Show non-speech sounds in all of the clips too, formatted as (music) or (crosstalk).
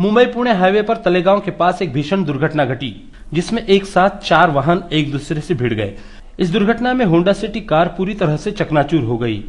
Mumbai Pune highway पर तलेगांव के पास एक भीषण दुर्घटना घटी, जिसमें एक साथ चार वाहन एक दूसरे से भिड़ गए। इस दुर्घटना में होंडा सिटी कार पूरी तरह से चकनाचूर हो गई।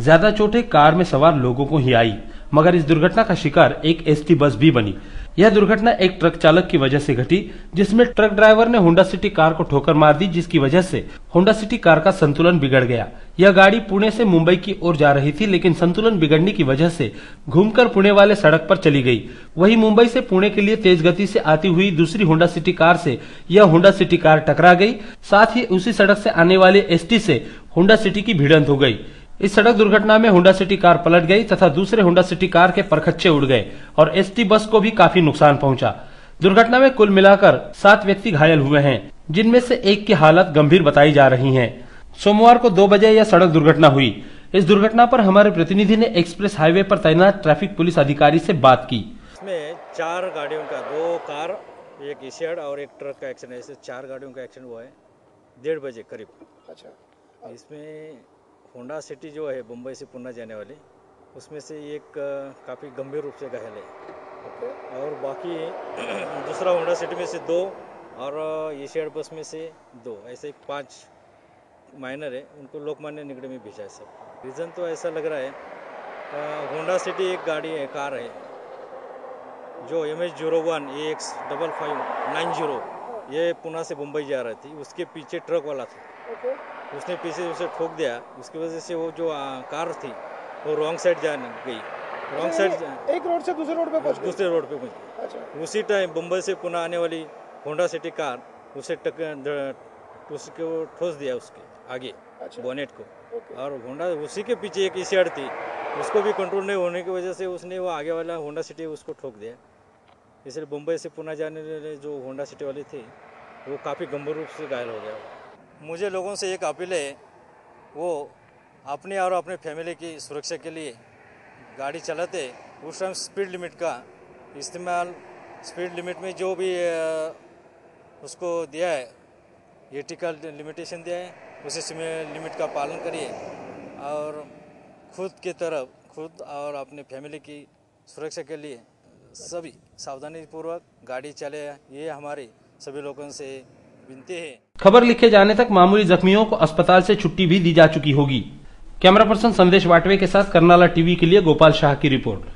ज़्यादा चोटें कार में सवार लोगों को ही आई, मगर इस दुर्घटना का शिकार एक एसटी बस भी बनी। यह दुर्घटना एक ट्रक चालक की वजह से घटी, जिसमें ट्रक ड्राइवर ने होंडा सिटी कार को ठोकर मार दी, जिसकी वजह से होंडा सिटी कार का संतुलन बिगड़ गया। यह गाड़ी पुणे से मुंबई की ओर जा रही थी, लेकिन संतुलन बिगड़ने की वजह से घूमकर पुणे वाले सड़क पर चली गई। वहीं मुंबई से पुणे के लिए तेज गति से आती हुई दूसरी होंडा सिटी कार से यह होंडा सिटी कार टकरा गई। साथ ही उसी सड़क से आने वाले एसटी से होंडा सिटी की भिड़ंत हो गई। इस सड़क दुर्घटना में होंडा सिटी कार पलट गई तथा दूसरे होंडा सिटी कार के परखच्चे उड़ गए और एसटी बस को भी काफ़ी नुकसान पहुँचा। दुर्घटना में कुल मिलाकर सात व्यक्ति घायल हुए हैं जिनमें से एक की हालत गंभीर बताई जा रही है। सोमवार को दो बजे यह सड़क दुर्घटना हुई। इस दुर्घटना पर हमारे प्रतिनिधि ने एक्सप्रेस हाईवे पर तैनात ट्रैफ़िक पुलिस अधिकारी से बात की। इसमें चार गाड़ियों का दो कार एक और एक ट्रक का एक्सीडेंट। ऐसे चार गाड़ियों का एक्सीडेंट हुआ है डेढ़ बजे करीब। अच्छा। इसमें होंडा सिटी जो है मुंबई से पुणे जाने वाली उसमें से एक काफ़ी गंभीर रूप से घायल है। और बाकी (clears throat) दूसरा होंडा सिटी में से दो और एशियड बस में से दो ऐसे पाँच माइनर है उनको लोकमान्य निगड़े में भेजा है सब। रीज़न तो ऐसा लग रहा है होंडा सिटी एक गाड़ी है कार है जो M H zero one A X double five nine zero ये पुणे से मुंबई जा रही थी उसके पीछे ट्रक वाला था। ओके उसने पीछे उसे ठोक दिया उसकी वजह से वो जो आ, कार थी वो रॉन्ग साइड जाने गई। रॉन्ग साइड एक रोड से दूसरे रोड पे पहुँच दूसरे रोड पे पहुँच गई। अच्छा। उसी टाइम मुंबई से पुणे आने वाली होंडा सिटी कार उसे टक उसको ठोस दिया उसके आगे अच्छा। बोनेट को। और होंडा उसी के पीछे एक इसियाड थी उसको भी कंट्रोल नहीं होने की वजह से उसने वो आगे वाला होंडा सिटी उसको ठोक दिया। इसलिए मुंबई से पुणे जाने वाले जो होंडा सिटी वाली थी, वो काफ़ी गंभीर रूप से घायल हो गया। मुझे लोगों से एक अपील है, वो अपने और अपने फैमिली की सुरक्षा के लिए गाड़ी चलाते, उस टाइम स्पीड लिमिट का इस्तेमाल, स्पीड लिमिट में जो भी उसको दिया है एटिकल लिमिटेशन दिया है, उसी लिमिट का पालन करिए। और खुद की तरफ़, खुद और अपने फैमिली की सुरक्षा के लिए सभी सावधानी पूर्वक गाड़ी चले, ये हमारे सभी लोगों से विनती है। खबर लिखे जाने तक मामूली जख्मियों को अस्पताल से छुट्टी भी दी जा चुकी होगी। कैमरा पर्सन संदेश वाटवे के साथ करनाला टीवी के लिए गोपाल शाह की रिपोर्ट।